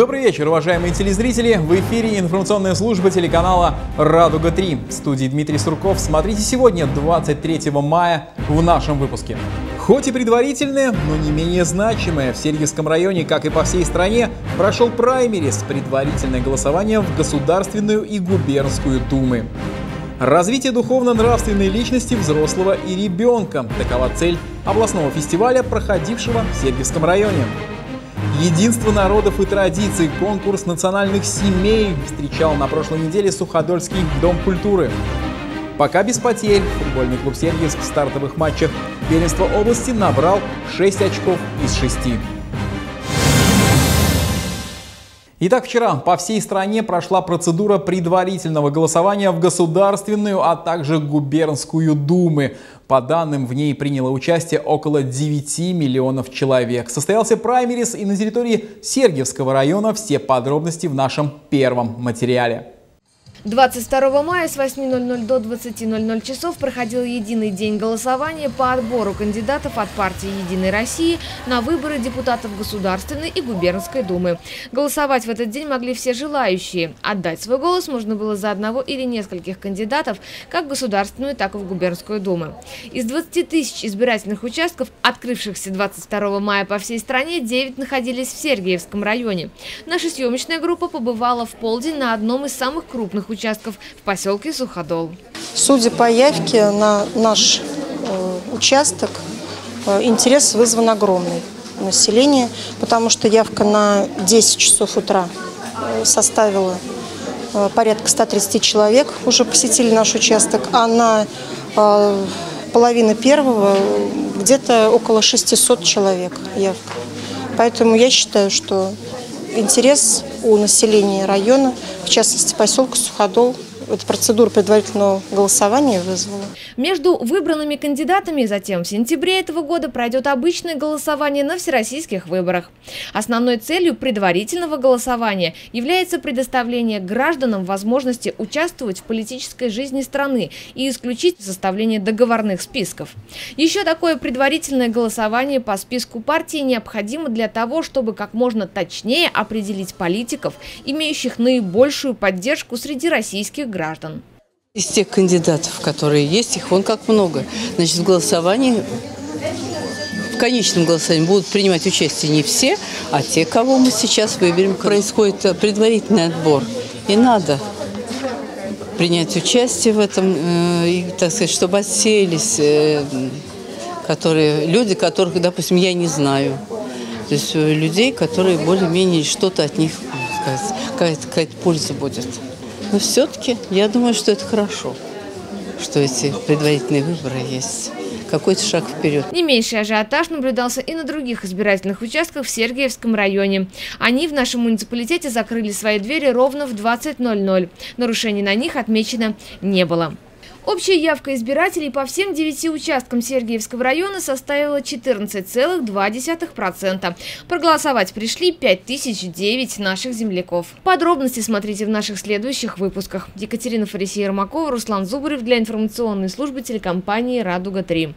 Добрый вечер, уважаемые телезрители! В эфире информационная служба телеканала «Радуга-3». В студии Дмитрий Сурков. Смотрите сегодня, 23 мая, в нашем выпуске. Хоть и предварительное, но не менее значимое, в Сергиевском районе, как и по всей стране, прошел праймерис – предварительное голосование в Государственную и Губернскую Думы. Развитие духовно-нравственной личности взрослого и ребенка – такова цель областного фестиваля, проходившего в Сергиевском районе. Единство народов и традиций, конкурс национальных семей встречал на прошлой неделе Суходольский дом культуры. Пока без потерь, футбольный клуб Сергиевск в стартовых матчах первенства области набрал 6 очков из 6. Итак, вчера по всей стране прошла процедура предварительного голосования в Государственную, а также Губернскую Думы. По данным, в ней приняло участие около 9 миллионов человек. Состоялся праймерис и на территории Сергиевского района. Все подробности в нашем первом материале. 22 мая с 8.00 до 20.00 часов проходил единый день голосования по отбору кандидатов от партии «Единой России» на выборы депутатов Государственной и Губернской думы. Голосовать в этот день могли все желающие. Отдать свой голос можно было за одного или нескольких кандидатов как в Государственную, так и в Губернскую думу. Из 20 тысяч избирательных участков, открывшихся 22 мая по всей стране, 9 находились в Сергиевском районе. Наша съемочная группа побывала в полдень на одном из самых крупных участков в поселке Суходол. Судя по явке на наш э, участок, э, интерес вызван огромный населения, потому что явка на 10 часов утра э, составила порядка 130 человек уже посетили наш участок, а на половину первого где-то около 600 человек явка. Поэтому я считаю, что интерес у населения района, в частности поселка Суходол, эта процедура предварительного голосования вызвала. Между выбранными кандидатами затем в сентябре этого года пройдет обычное голосование на всероссийских выборах. Основной целью предварительного голосования является предоставление гражданам возможности участвовать в политической жизни страны и исключить составление договорных списков. Еще такое предварительное голосование по списку партии необходимо для того, чтобы как можно точнее определить политиков, имеющих наибольшую поддержку среди российских граждан. Из тех кандидатов, которые есть, их вон как много. Значит, в голосовании, в конечном голосовании будут принимать участие не все, а те, кого мы сейчас выберем. Происходит предварительный отбор. И надо принять участие в этом, э, и, так сказать, чтобы отсеялись э, которые, люди, которых, допустим, я не знаю. То есть э, людей, которые более-менее что-то от них, какая-то какая польза будет. Но все-таки я думаю, что это хорошо, что эти предварительные выборы есть какой-то шаг вперед. Не меньший ажиотаж наблюдался и на других избирательных участках в Сергиевском районе. Они в нашем муниципалитете закрыли свои двери ровно в 20.00. Нарушений на них отмечено не было. Общая явка избирателей по всем девяти участкам Сергиевского района составила 14,2%. Проголосовать пришли 5009 наших земляков. Подробности смотрите в наших следующих выпусках. Екатерина Фарисия Ермакова, Руслан Зубарев для информационной службы телекомпании «Радуга-3».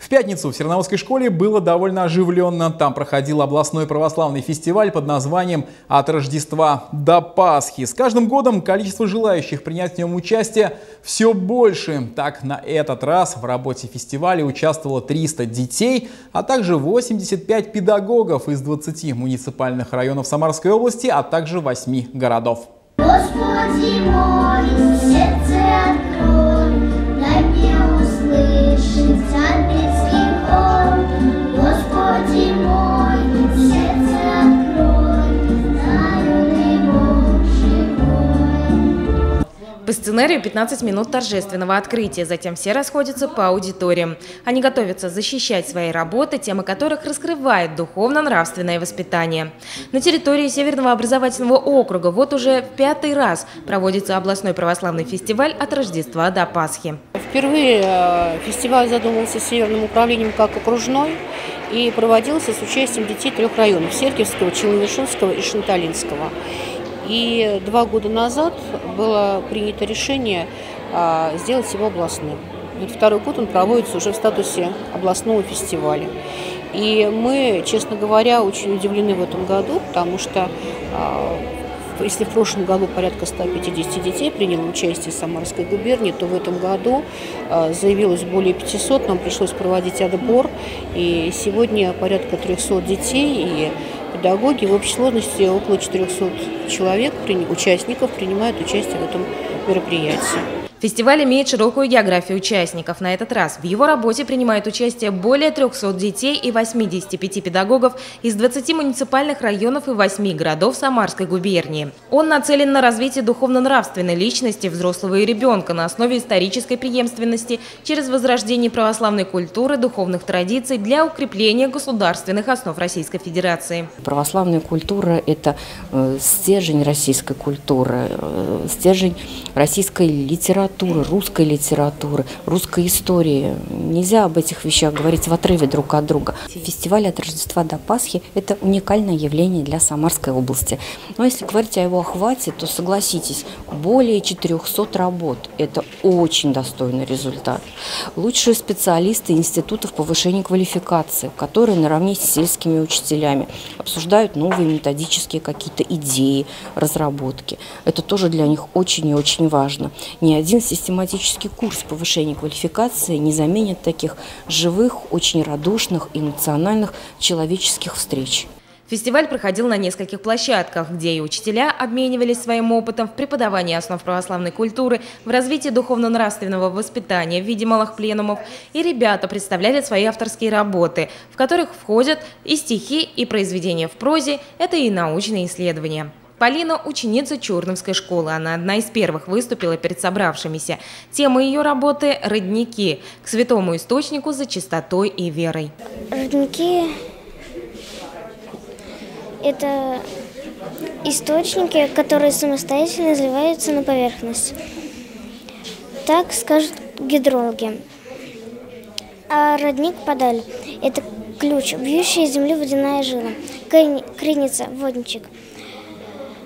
В пятницу в Серноводской школе было довольно оживленно. Там проходил областной православный фестиваль под названием «От Рождества до Пасхи». С каждым годом количество желающих принять в нем участие все больше. Так, на этот раз в работе фестиваля участвовало 300 детей, а также 85 педагогов из 20 муниципальных районов Самарской области, а также 8 городов. Господи мой, сердце открой, По сценарию 15 минут торжественного открытия, затем все расходятся по аудиториям. Они готовятся защищать свои работы, темы которых раскрывает духовно-нравственное воспитание. На территории Северного образовательного округа вот уже в пятый раз проводится областной православный фестиваль от Рождества до Пасхи. Впервые э, фестиваль задумывался Северным управлением как окружной и проводился с участием детей трех районов – Сергиевского, Челнышинского и Шанталинского. И два года назад было принято решение а, сделать его областным. Вот второй год он проводится уже в статусе областного фестиваля. И мы, честно говоря, очень удивлены в этом году, потому что а, если в прошлом году порядка 150 детей приняло участие в Самарской губернии, то в этом году а, заявилось более 500, нам пришлось проводить отбор, и сегодня порядка 300 детей, и педагоги в общей сложности около 400 человек, участников, принимают участие в этом мероприятии. Фестиваль имеет широкую географию участников. На этот раз в его работе принимают участие более 300 детей и 85 педагогов из 20 муниципальных районов и 8 городов Самарской губернии. Он нацелен на развитие духовно-нравственной личности взрослого и ребенка на основе исторической преемственности через возрождение православной культуры, духовных традиций для укрепления государственных основ Российской Федерации. Православная культура – это э, стержень российской культуры, э, стержень российской литературы литературы, русской литературы, русской истории. Нельзя об этих вещах говорить в отрыве друг от друга. Фестиваль от Рождества до Пасхи – это уникальное явление для Самарской области. Но если говорить о его охвате, то согласитесь, более 400 работ – это очень достойный результат. Лучшие специалисты институтов повышения квалификации, которые наравне с сельскими учителями обсуждают новые методические какие-то идеи, разработки. Это тоже для них очень и очень важно. Ни один систематический курс повышения квалификации не заменит таких живых, очень радушных, эмоциональных человеческих встреч. Фестиваль проходил на нескольких площадках, где и учителя обменивались своим опытом в преподавании основ православной культуры, в развитии духовно-нравственного воспитания в виде малых пленумов, и ребята представляли свои авторские работы, в которых входят и стихи, и произведения в прозе, это и научные исследования. Полина – ученица Чурновской школы. Она одна из первых выступила перед собравшимися. Тема ее работы – родники к святому источнику за чистотой и верой. Родники – это источники, которые самостоятельно изливаются на поверхность. Так скажут гидрологи. А родник подаль – это ключ, бьющий из земли водяная жила, крыница, водничек –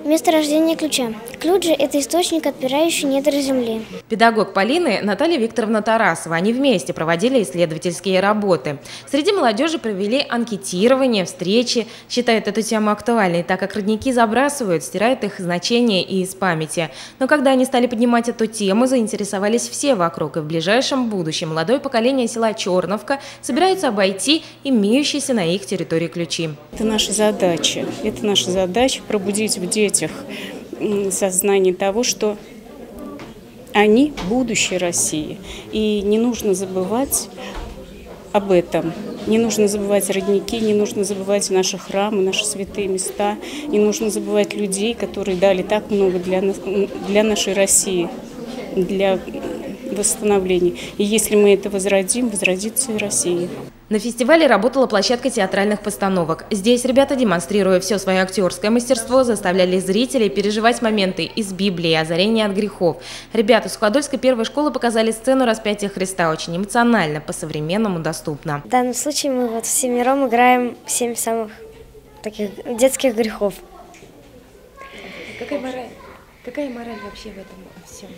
Место рождения ключа. Ключ же – это источник, отпирающий недра земли. Педагог Полины Наталья Викторовна Тарасова. Они вместе проводили исследовательские работы. Среди молодежи провели анкетирование, встречи. Считают эту тему актуальной, так как родники забрасывают, стирают их значение и из памяти. Но когда они стали поднимать эту тему, заинтересовались все вокруг. И в ближайшем будущем молодое поколение села Черновка собираются обойти имеющиеся на их территории ключи. Это наша задача. Это наша задача пробудить в детях детях сознание того, что они будущее России. И не нужно забывать об этом. Не нужно забывать родники, не нужно забывать наши храмы, наши святые места, не нужно забывать людей, которые дали так много для, для нашей России, для восстановления. И если мы это возродим, возродится и Россия. На фестивале работала площадка театральных постановок. Здесь ребята, демонстрируя все свое актерское мастерство, заставляли зрителей переживать моменты из Библии, озарения от грехов. Ребята с Суходольской первой школы показали сцену распятия Христа очень эмоционально, по-современному доступно. В данном случае мы вот всемиром играем семь самых таких детских грехов. Какая мораль? Какая мораль вообще в этом всем?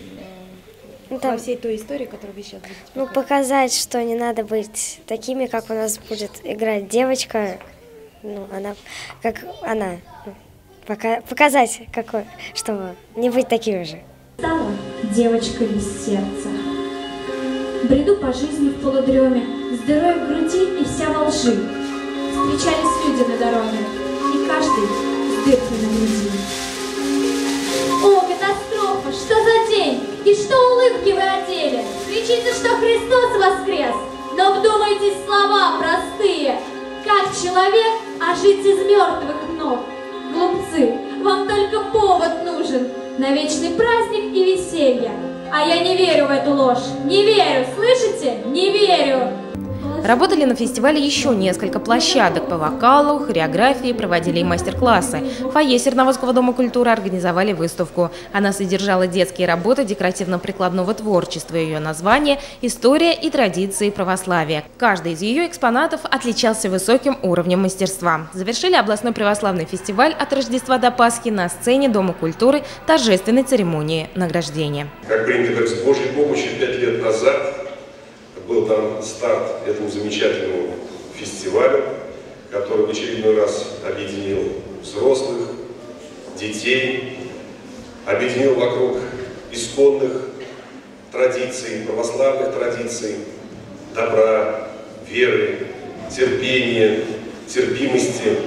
Ну, там, во всей той истории, которую вы сейчас будете Ну, показать, что не надо быть такими, как у нас будет играть девочка. Ну, она, как она. Ну, пока, показать, какой, чтобы не быть такими же. Стала девочка из сердца. Бреду по жизни в полудреме, с дырой в груди и вся во лжи. Встречались люди на дороге, и каждый с дыркой на груди. О, катастрофа, что за день? И что улыбки вы одели? Кричите, что Христос воскрес, но вдумайтесь слова простые. Как человек ожить из мертвых ног? Глупцы, вам только повод нужен на вечный праздник и веселье. А я не верю в эту ложь. Не верю, слышите? Не верю. Работали на фестивале еще несколько площадок по вокалу, хореографии, проводили мастер-классы. В фойе Серноводского дома культуры организовали выставку. Она содержала детские работы декоративно-прикладного творчества. Ее название – «История и традиции православия». Каждый из ее экспонатов отличался высоким уровнем мастерства. Завершили областной православный фестиваль от Рождества до Пасхи на сцене Дома культуры торжественной церемонии награждения. Как принято с Божьей помощью пять лет назад был дан старт этому замечательному фестивалю. который в очередной раз объединил взрослых, детей, объединил вокруг исконных традиций, православных традиций, добра, веры, терпения, терпимости.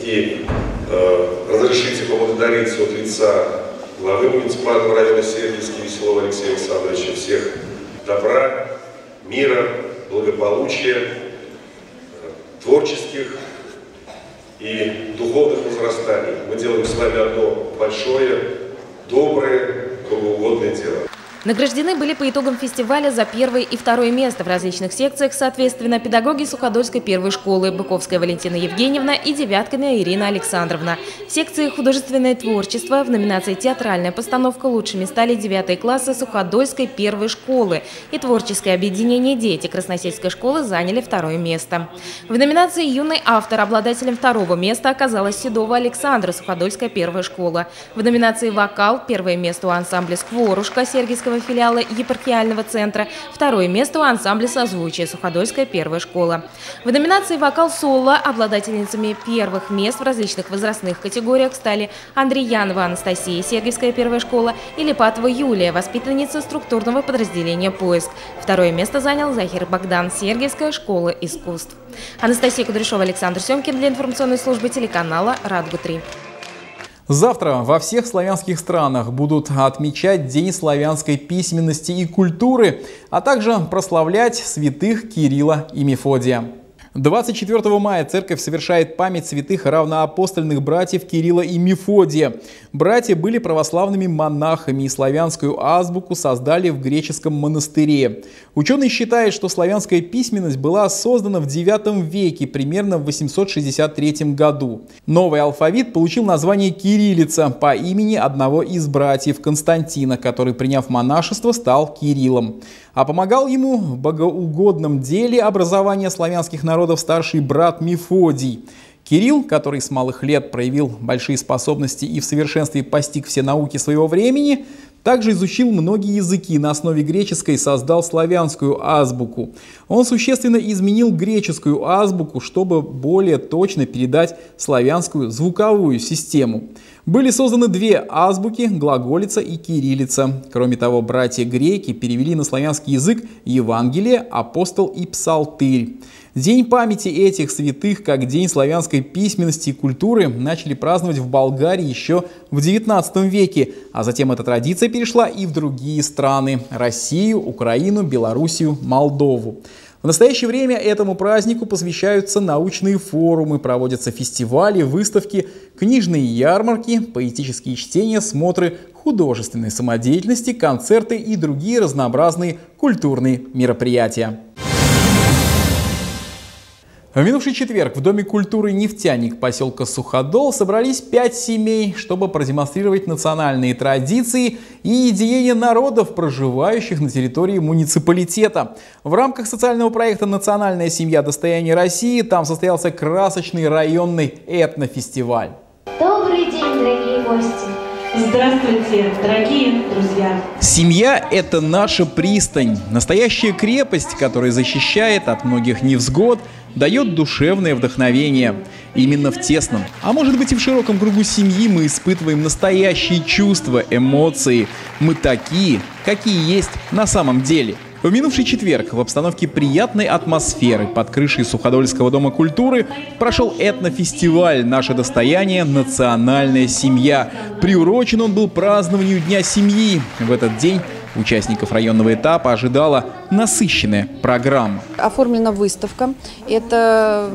И э, разрешите поблагодарить от лица главы муниципального района Сергиевский Веселого Алексея Александровича всех добра, мира, благополучия, творческих и духовных возрастаний. Мы делаем с вами одно большое, доброе, кругоугодное дело. Награждены были по итогам фестиваля за первое и второе место в различных секциях, соответственно, педагоги Суходольской первой школы Быковская Валентина Евгеньевна и Девяткина Ирина Александровна. В секции «Художественное творчество» в номинации «Театральная постановка» лучшими стали девятые классы Суходольской первой школы и творческое объединение «Дети» Красносельской школы заняли второе место. В номинации «Юный автор» обладателем второго места оказалась Седова Александра Суходольская первая школа. В номинации «Вокал» первое место у ансамбля «Скворушка» Сергиевского Московского филиала епархиального центра, второе место у ансамбля созвучия Суходольская первая школа. В номинации «Вокал соло» обладательницами первых мест в различных возрастных категориях стали Андреянова Анастасия, Сергиевская первая школа, и Липатова Юлия, воспитанница структурного подразделения «Поиск». Второе место занял Захир Богдан, Сергиевская школа искусств. Анастасия Кудряшова, Александр Семкин для информационной службы телеканала «Радгу-3». Завтра во всех славянских странах будут отмечать День славянской письменности и культуры, а также прославлять святых Кирилла и Мефодия. 24 мая церковь совершает память святых равноапостольных братьев Кирилла и Мефодия. Братья были православными монахами и славянскую азбуку создали в греческом монастыре. Ученые считают, что славянская письменность была создана в IX веке, примерно в 863 году. Новый алфавит получил название кириллица по имени одного из братьев Константина, который, приняв монашество, стал Кириллом а помогал ему в богоугодном деле образования славянских народов старший брат Мефодий. Кирилл, который с малых лет проявил большие способности и в совершенстве постиг все науки своего времени, также изучил многие языки на основе греческой создал славянскую азбуку. Он существенно изменил греческую азбуку, чтобы более точно передать славянскую звуковую систему. Были созданы две азбуки – глаголица и кириллица. Кроме того, братья-греки перевели на славянский язык Евангелие, апостол и псалтырь. День памяти этих святых, как День славянской письменности и культуры, начали праздновать в Болгарии еще в XIX веке, а затем эта традиция перешла и в другие страны – Россию, Украину, Белоруссию, Молдову. В настоящее время этому празднику посвящаются научные форумы, проводятся фестивали, выставки, книжные ярмарки, поэтические чтения, смотры художественной самодеятельности, концерты и другие разнообразные культурные мероприятия. В минувший четверг в Доме культуры «Нефтяник» поселка Суходол собрались пять семей, чтобы продемонстрировать национальные традиции и единение народов, проживающих на территории муниципалитета. В рамках социального проекта «Национальная семья. Достояние России» там состоялся красочный районный этнофестиваль. Добрый день, дорогие гости! Здравствуйте, дорогие друзья! Семья – это наша пристань, настоящая крепость, которая защищает от многих невзгод, дает душевное вдохновение. Именно в тесном, а может быть и в широком кругу семьи мы испытываем настоящие чувства, эмоции. Мы такие, какие есть на самом деле – в минувший четверг в обстановке приятной атмосферы под крышей Суходольского дома культуры прошел этнофестиваль «Наше достояние. Национальная семья». Приурочен он был празднованию Дня семьи. В этот день Участников районного этапа ожидала насыщенная программа. Оформлена выставка. Это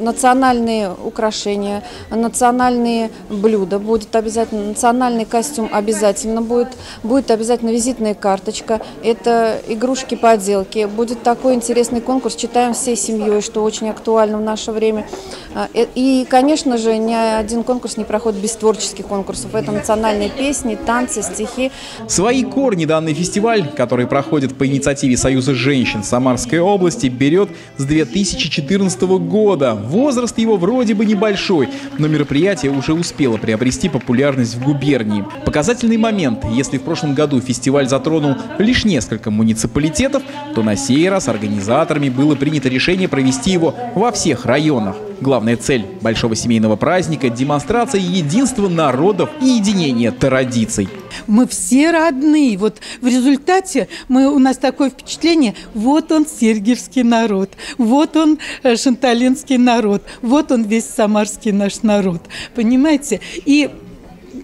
национальные украшения, национальные блюда будет обязательно, национальный костюм обязательно будет, будет обязательно визитная карточка, это игрушки поделки, будет такой интересный конкурс, читаем всей семьей, что очень актуально в наше время. А, э, и, конечно же, ни один конкурс не проходит без творческих конкурсов. Это национальные песни, танцы, стихи. Свои корни данный фестиваль, который проходит по инициативе Союза женщин Самарской области, берет с 2014 года. Возраст его вроде бы небольшой, но мероприятие уже успело приобрести популярность в губернии. Показательный момент, если в прошлом году фестиваль затронул лишь несколько муниципалитетов, то на сей раз организаторами было принято решение провести его во всех районах. Главная цель большого семейного праздника – демонстрация единства народов и единения традиций. Мы все родные. Вот в результате мы, у нас такое впечатление, вот он сергиевский народ, вот он э, шанталинский народ, вот он весь самарский наш народ. Понимаете? И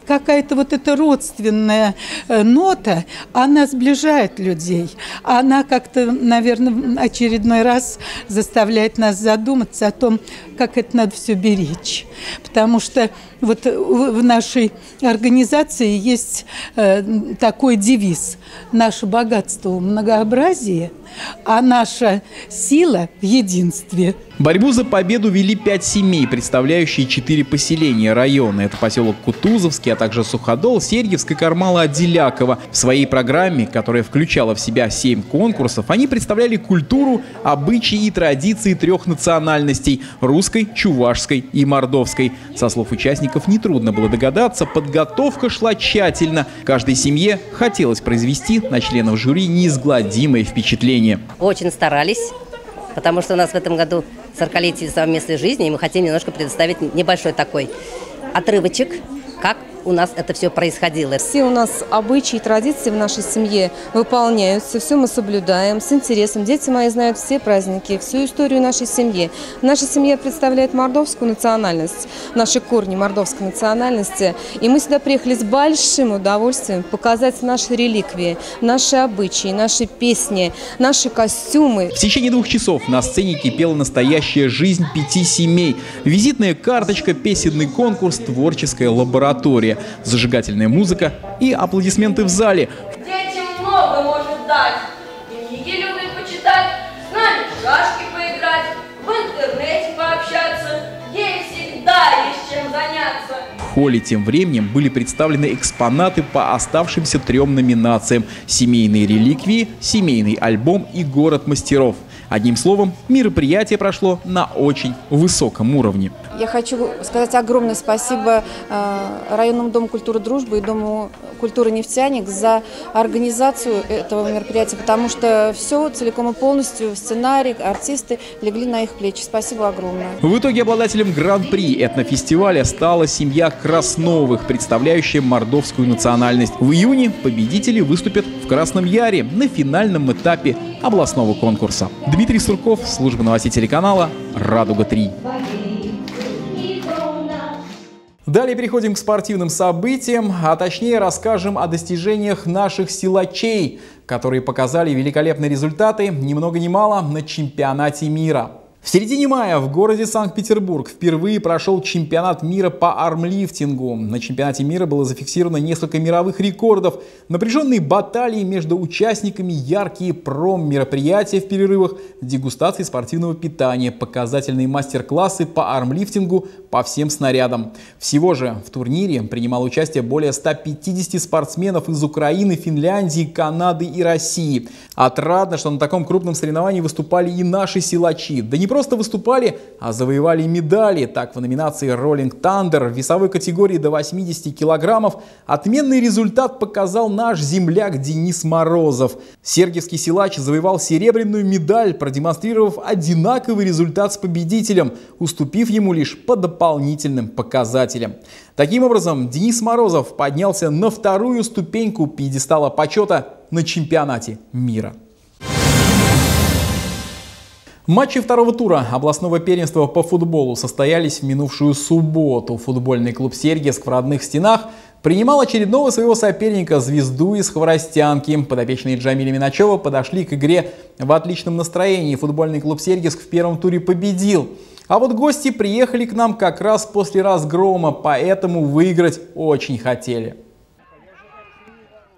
какая-то вот эта родственная э, нота, она сближает людей. Она как-то, наверное, очередной раз заставляет нас задуматься о том, как это надо все беречь. Потому что вот в нашей организации есть э, такой девиз «Наше богатство в многообразии, а наша сила в единстве». Борьбу за победу вели пять семей, представляющие четыре поселения района. Это поселок Кутузовский, а также Суходол, Сергиевск и Кармала Делякова. В своей программе, которая включала в себя семь конкурсов, они представляли культуру, обычаи и традиции трех национальностей – русской, чувашской и мордовской. Со слов участников нетрудно было догадаться, подготовка шла тщательно. Каждой семье хотелось произвести на членов жюри неизгладимое впечатление. Очень старались, потому что у нас в этом году 40-летие совместной жизни, и мы хотим немножко предоставить небольшой такой отрывочек, как у нас это все происходило. Все у нас обычаи и традиции в нашей семье выполняются, все мы соблюдаем с интересом. Дети мои знают все праздники, всю историю нашей семьи. Наша семья представляет мордовскую национальность, наши корни мордовской национальности. И мы сюда приехали с большим удовольствием показать наши реликвии, наши обычаи, наши песни, наши костюмы. В течение двух часов на сцене кипела настоящая жизнь пяти семей. Визитная карточка, песенный конкурс, творческая лаборатория зажигательная музыка и аплодисменты в зале. Детям много может дать. Книги любят почитать, с нами в шашки поиграть, в интернете пообщаться. Ей всегда есть чем заняться. В холле тем временем были представлены экспонаты по оставшимся трем номинациям «Семейные реликвии», «Семейный альбом» и «Город мастеров». Одним словом, мероприятие прошло на очень высоком уровне. Я хочу сказать огромное спасибо э, районному дому культуры дружбы и дому культуры нефтяник за организацию этого мероприятия, потому что все целиком и полностью, сценарий, артисты легли на их плечи. Спасибо огромное. В итоге обладателем гран-при этнофестиваля стала семья Красновых, представляющая мордовскую национальность. В июне победители выступят в Красном Яре на финальном этапе областного конкурса. Дмитрий Сурков, служба новостей телеканала «Радуга-3». Далее переходим к спортивным событиям, а точнее расскажем о достижениях наших силачей, которые показали великолепные результаты ни много ни мало на чемпионате мира. В середине мая в городе Санкт-Петербург впервые прошел чемпионат мира по армлифтингу. На чемпионате мира было зафиксировано несколько мировых рекордов, напряженные баталии между участниками, яркие пром-мероприятия в перерывах, дегустации спортивного питания, показательные мастер-классы по армлифтингу по всем снарядам. Всего же в турнире принимало участие более 150 спортсменов из Украины, Финляндии, Канады и России. Отрадно, что на таком крупном соревновании выступали и наши силачи. Да не просто выступали, а завоевали медали. Так, в номинации Rolling Thunder в весовой категории до 80 килограммов отменный результат показал наш земляк Денис Морозов. Сергиевский силач завоевал серебряную медаль, продемонстрировав одинаковый результат с победителем, уступив ему лишь по дополнительным показателям. Таким образом, Денис Морозов поднялся на вторую ступеньку пьедестала почета на чемпионате мира. Матчи второго тура областного первенства по футболу состоялись в минувшую субботу. Футбольный клуб «Сергиевск» в родных стенах принимал очередного своего соперника, звезду из Хворостянки. Подопечные Джамиля Миначева подошли к игре в отличном настроении. Футбольный клуб «Сергиевск» в первом туре победил. А вот гости приехали к нам как раз после разгрома, поэтому выиграть очень хотели.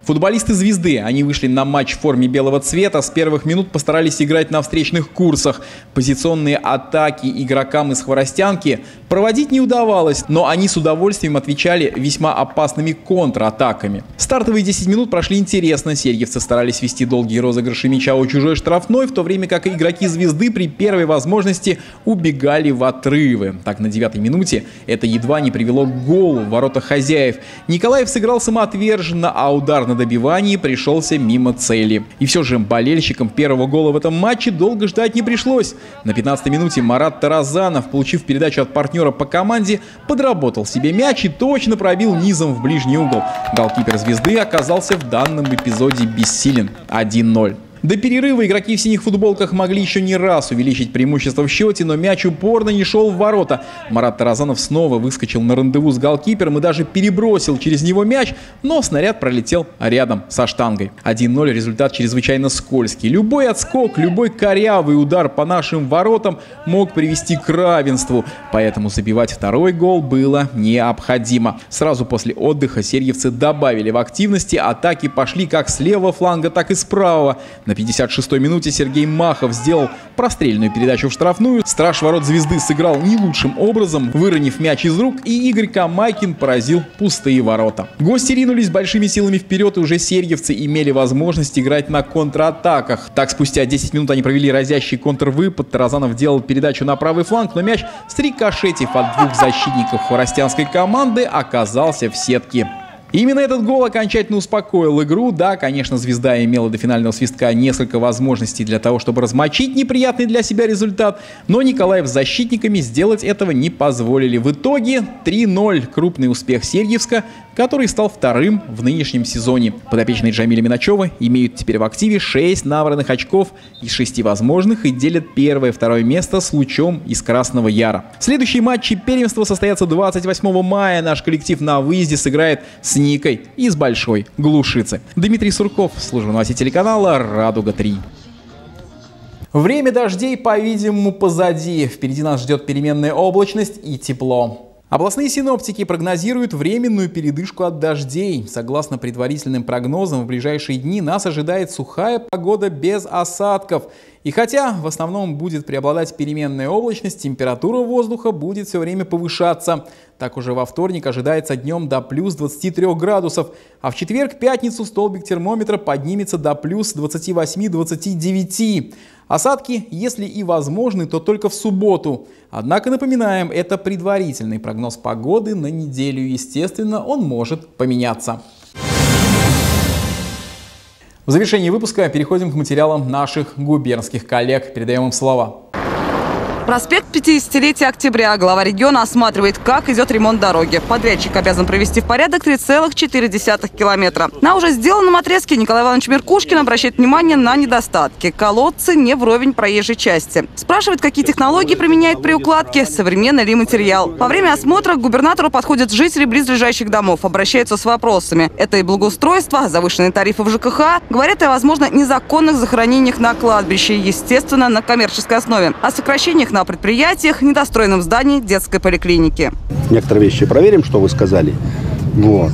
Футболисты «Звезды», они вышли на матч в форме белого цвета, с первых минут постарались играть на встречных курсах. Позиционные атаки игрокам из Хворостянки Проводить не удавалось, но они с удовольствием отвечали весьма опасными контратаками. Стартовые 10 минут прошли интересно. Сергиевцы старались вести долгие розыгрыши мяча у чужой штрафной, в то время как игроки «Звезды» при первой возможности убегали в отрывы. Так, на девятой минуте это едва не привело к голу в ворота хозяев. Николаев сыграл самоотверженно, а удар на добивании пришелся мимо цели. И все же болельщикам первого гола в этом матче долго ждать не пришлось. На 15-й минуте Марат Таразанов, получив передачу от партнера по команде, подработал себе мяч и точно пробил низом в ближний угол. Голкипер «Звезды» оказался в данном эпизоде бессилен. 1-0. До перерыва игроки в синих футболках могли еще не раз увеличить преимущество в счете, но мяч упорно не шел в ворота. Марат Таразанов снова выскочил на рандеву с голкипером и даже перебросил через него мяч, но снаряд пролетел рядом со штангой. 1-0 результат чрезвычайно скользкий. Любой отскок, любой корявый удар по нашим воротам мог привести к равенству, поэтому забивать второй гол было необходимо. Сразу после отдыха сергиевцы добавили в активности, атаки пошли как с левого фланга, так и с правого. На 56-й минуте Сергей Махов сделал прострельную передачу в штрафную. Страж ворот звезды сыграл не лучшим образом, выронив мяч из рук, и Игорь Камайкин поразил пустые ворота. Гости ринулись большими силами вперед, и уже сергиевцы имели возможность играть на контратаках. Так, спустя 10 минут они провели разящий контрвыпад. Таразанов делал передачу на правый фланг, но мяч, стрикошетив от двух защитников хворостянской команды, оказался в сетке. Именно этот гол окончательно успокоил игру. Да, конечно, звезда имела до финального свистка несколько возможностей для того, чтобы размочить неприятный для себя результат, но Николаев с защитниками сделать этого не позволили. В итоге 3-0 крупный успех Сергиевска, который стал вторым в нынешнем сезоне. Подопечные Джамиля Миначева имеют теперь в активе 6 набранных очков из 6 возможных и делят первое и второе место с лучом из Красного Яра. Следующие матчи первенства состоятся 28 мая. Наш коллектив на выезде сыграет с Никой из Большой Глушицы. Дмитрий Сурков, служба новостей телеканала «Радуга-3». Время дождей, по-видимому, позади. Впереди нас ждет переменная облачность и тепло. Областные синоптики прогнозируют временную передышку от дождей. Согласно предварительным прогнозам, в ближайшие дни нас ожидает сухая погода без осадков. И хотя в основном будет преобладать переменная облачность, температура воздуха будет все время повышаться. Так уже во вторник ожидается днем до плюс 23 градусов, а в четверг-пятницу столбик термометра поднимется до плюс 28-29. Осадки, если и возможны, то только в субботу. Однако напоминаем, это предварительный прогноз погоды на неделю. Естественно, он может поменяться. В завершении выпуска переходим к материалам наших губернских коллег. Передаем им слова. Проспект 50-летия октября. Глава региона осматривает, как идет ремонт дороги. Подрядчик обязан провести в порядок 3,4 километра. На уже сделанном отрезке Николай Иванович Меркушкин обращает внимание на недостатки. Колодцы не вровень проезжей части. Спрашивает, какие технологии применяет при укладке, современный ли материал. Во время осмотра к губернатору подходят жители близлежащих домов, обращаются с вопросами. Это и благоустройство, завышенные тарифы в ЖКХ, говорят о, возможно, незаконных захоронениях на кладбище, естественно, на коммерческой основе, о сокращениях на предприятиях, недостроенном здании детской поликлиники. Некоторые вещи проверим, что вы сказали. Вот.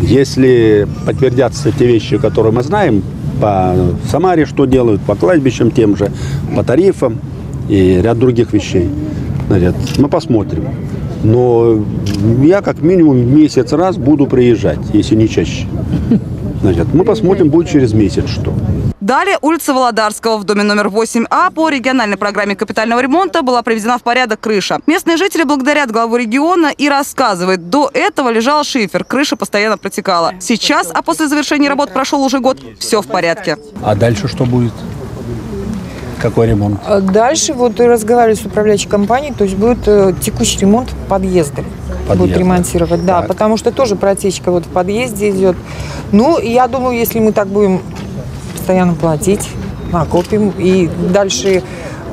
Если подтвердятся те вещи, которые мы знаем, по Самаре что делают, по кладбищам тем же, по тарифам и ряд других вещей, значит, мы посмотрим. Но я как минимум месяц раз буду приезжать, если не чаще. Значит, мы посмотрим, будет через месяц что. Далее улица Володарского в доме номер 8А по региональной программе капитального ремонта была приведена в порядок крыша. Местные жители благодарят главу региона и рассказывают, до этого лежал шифер, крыша постоянно протекала. Сейчас, а после завершения работ прошел уже год, все в порядке. А дальше что будет? Какой ремонт? А Дальше вот разговаривали с управляющей компанией, то есть будет э, текущий ремонт подъезда. Будут Подъезда. ремонтировать, да, потому что тоже протечка вот в подъезде идет. Ну, я думаю, если мы так будем постоянно платить, накопим, и дальше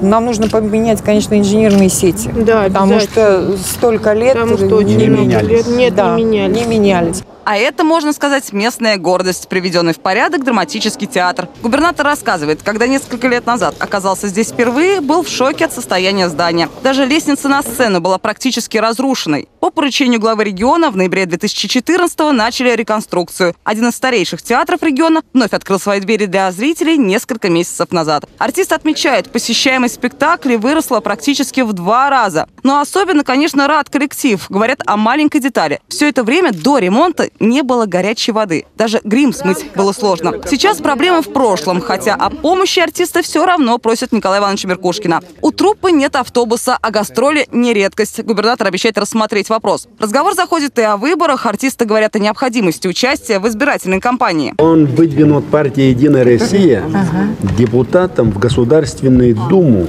нам нужно поменять, конечно, инженерные сети. Да, Потому что столько лет Потому что не менялись. лет. Нет, да, не менялись. Не менялись. А это, можно сказать, местная гордость, приведенный в порядок драматический театр. Губернатор рассказывает, когда несколько лет назад оказался здесь впервые, был в шоке от состояния здания. Даже лестница на сцену была практически разрушенной. По поручению главы региона в ноябре 2014 начали реконструкцию. Один из старейших театров региона вновь открыл свои двери для зрителей несколько месяцев назад. Артист отмечает, посещаемость спектаклей выросла практически в два раза. Но особенно, конечно, рад коллектив. Говорят о маленькой детали. Все это время до ремонта не было горячей воды. Даже грим смыть было сложно. Сейчас проблемы в прошлом, хотя о помощи артиста все равно просят Николая Ивановича Меркушкина. У труппы нет автобуса, а гастроли не редкость. Губернатор обещает рассмотреть вопрос. Разговор заходит и о выборах. Артисты говорят о необходимости участия в избирательной кампании. Он выдвинут партией «Единая Россия» депутатом в Государственную Думу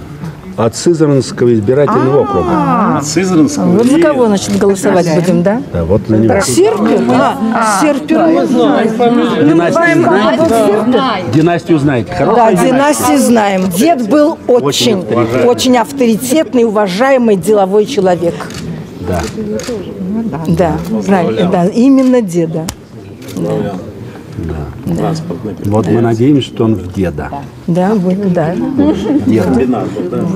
от Сызранского избирательного округа. От Сызранского? Вот за кого, значит, голосовать будем, да? Да, вот за него. Серпер? А, Серпер мы знаем. Династию знаете? Династию знаете? Хорошая Да, династию знаем. Дед был очень, авторитетный. очень авторитетный, уважаемый деловой человек. Да. Да, знаете, да, именно деда. Да. Вот мы надеемся, что он в деда. Да, будем, да. Деда.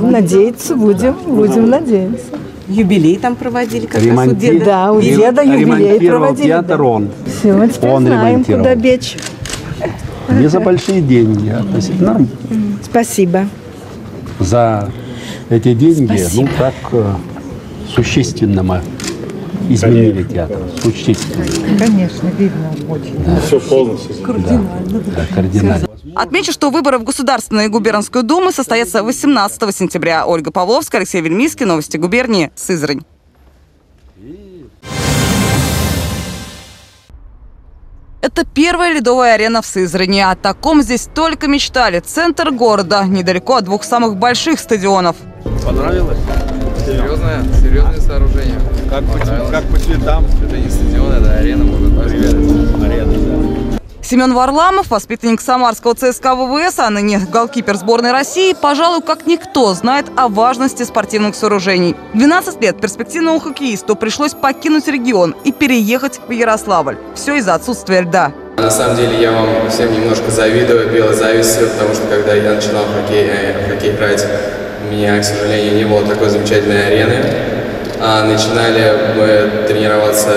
Надеяться будем, будем надеяться. Юбилей там проводили как Ремонти- Да, у Ре- деда юбилей проводили. театр он. Все, теперь Он знаем, ремонтировал. куда бечь. Не за большие деньги, а относительно. Спасибо. За эти деньги, ну так э, существенно мы изменили театр. Существенно. Конечно, видно очень. Все полностью. Кардинально. Да, кардинально. Отмечу, что выборы в Государственную и губернскую думы состоятся 18 сентября. Ольга Павловская, Алексей Вельмиский. Новости губернии. Сызрань. Это первая ледовая арена в Сызрани. О таком здесь только мечтали. Центр города, недалеко от двух самых больших стадионов. Понравилось? Серьезное, серьезное сооружение. Как по, как по цветам? Это не стадион, это арена, можно так сказать. Арена, да. Семен Варламов, воспитанник Самарского ЦСКА ВВС, а ныне голкипер сборной России, пожалуй, как никто знает о важности спортивных сооружений. 12 лет перспективному хоккеисту пришлось покинуть регион и переехать в Ярославль. Все из-за отсутствия льда. На самом деле я вам всем немножко завидую, белой завистью, потому что когда я начинал хоккей, э, хоккей играть, у меня, к сожалению, не было такой замечательной арены. А начинали мы тренироваться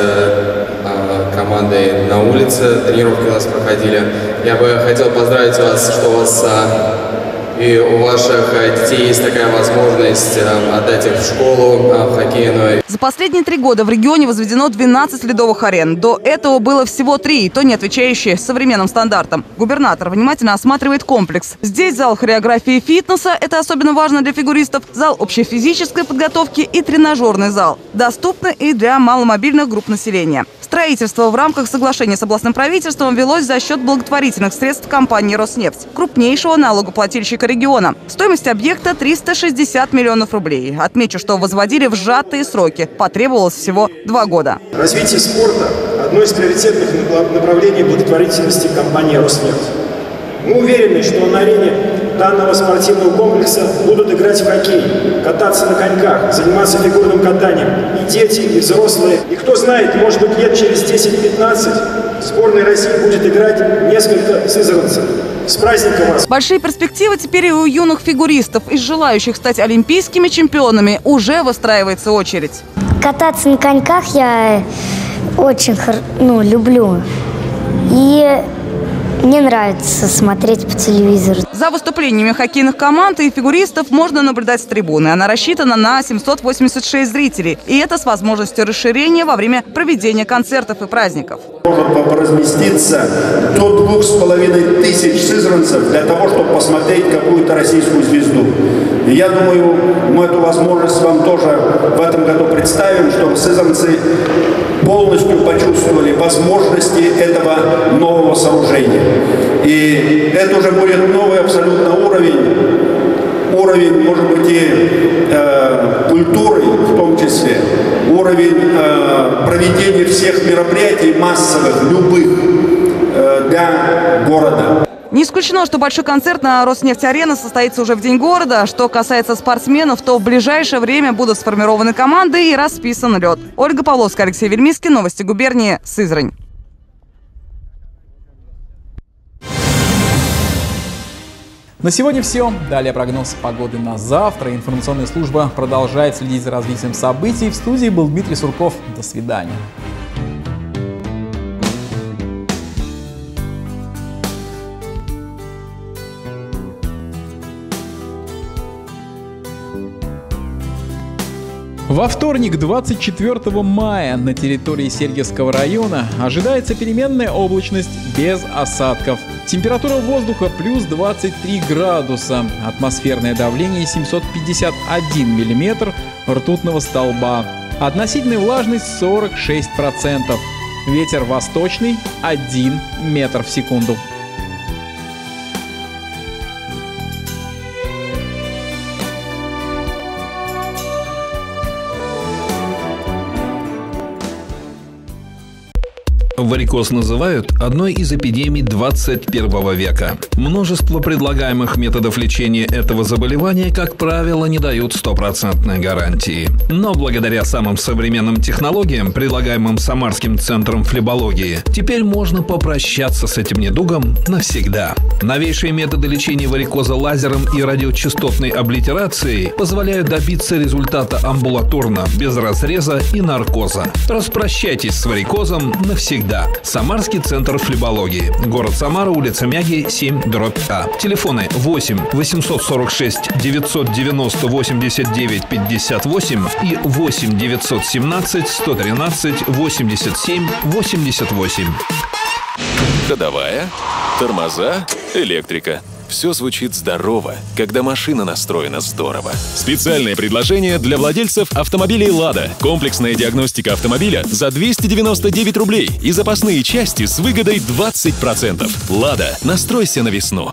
а, командой на улице, тренировки у нас проходили. Я бы хотел поздравить вас, что у вас а, и у ваших детей есть такая возможность а, отдать их в школу а, в хоккейную. За последние три года в регионе возведено 12 ледовых арен. До этого было всего три, и то не отвечающие современным стандартам. Губернатор внимательно осматривает комплекс. Здесь зал хореографии и фитнеса, это особенно важно для фигуристов, зал общей физической подготовки и тренажерный зал. Доступны и для маломобильных групп населения. Строительство в рамках соглашения с областным правительством велось за счет благотворительных средств компании «Роснефть», крупнейшего налогоплательщика региона. Стоимость объекта 360 миллионов рублей. Отмечу, что возводили в сжатые сроки. Потребовалось всего два года. Развитие спорта – одно из приоритетных направлений благотворительности компании «Роснефть». Мы уверены, что на арене данного спортивного комплекса будут играть в хоккей, кататься на коньках, заниматься фигурным катанием и дети, и взрослые. И кто знает, может быть, лет через 10-15 сборная России будет играть несколько сызранцев. С праздником вас! Большие перспективы теперь и у юных фигуристов. Из желающих стать олимпийскими чемпионами уже выстраивается очередь. Кататься на коньках я очень хор- ну, люблю. И мне нравится смотреть по телевизору. За выступлениями хоккейных команд и фигуристов можно наблюдать с трибуны. Она рассчитана на 786 зрителей. И это с возможностью расширения во время проведения концертов и праздников. Может разместиться до двух с половиной тысяч сызранцев для того, чтобы посмотреть какую-то российскую звезду. И я думаю, мы эту возможность вам тоже в этом году представим, чтобы сызранцы полностью почувствовали возможности этого нового сооружения. И это уже будет новый абсолютно уровень, уровень, может быть, и э, культуры в том числе, уровень э, проведения всех мероприятий массовых, любых э, для города. Не исключено, что большой концерт на Роснефть-арена состоится уже в День города. Что касается спортсменов, то в ближайшее время будут сформированы команды и расписан лед. Ольга Павловская, Алексей Вельмиский. Новости губернии. Сызрань. На сегодня все. Далее прогноз погоды на завтра. Информационная служба продолжает следить за развитием событий. В студии был Дмитрий Сурков. До свидания. Во вторник, 24 мая, на территории Сергиевского района ожидается переменная облачность без осадков. Температура воздуха плюс 23 градуса, атмосферное давление 751 миллиметр ртутного столба, относительная влажность 46%, ветер восточный 1 метр в секунду. Варикоз называют одной из эпидемий 21 века. Множество предлагаемых методов лечения этого заболевания, как правило, не дают стопроцентной гарантии. Но благодаря самым современным технологиям, предлагаемым Самарским центром флебологии, теперь можно попрощаться с этим недугом навсегда. Новейшие методы лечения варикоза лазером и радиочастотной облитерацией позволяют добиться результата амбулаторно, без разреза и наркоза. Распрощайтесь с варикозом навсегда всегда. Самарский центр флебологии. Город Самара, улица Мяги, 7, дробь А. Телефоны 8 846 990 89 58 и 8 917 113 87 88. Ходовая, тормоза, электрика. Все звучит здорово, когда машина настроена здорово. Специальное предложение для владельцев автомобилей «Лада». Комплексная диагностика автомобиля за 299 рублей и запасные части с выгодой 20%. «Лада». Настройся на весну.